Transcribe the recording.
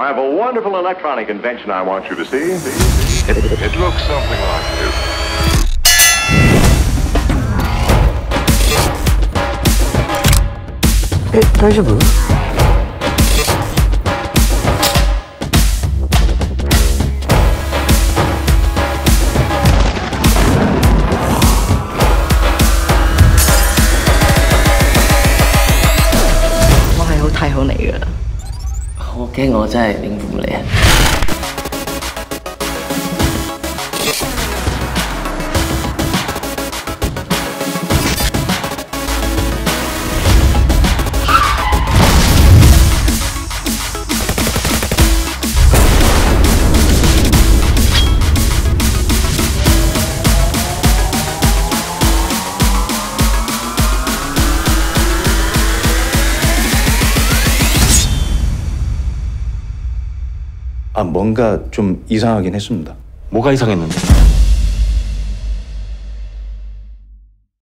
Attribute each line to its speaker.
Speaker 1: I have a wonderful electronic invention I want you to see. It, it looks something like this.
Speaker 2: “我系好睇好你㗎啦。
Speaker 3: 我驚我真係應付唔嚟啊！
Speaker 4: 아 뭔가 좀 이상하긴 했습니다.
Speaker 5: 뭐가 이상했는데?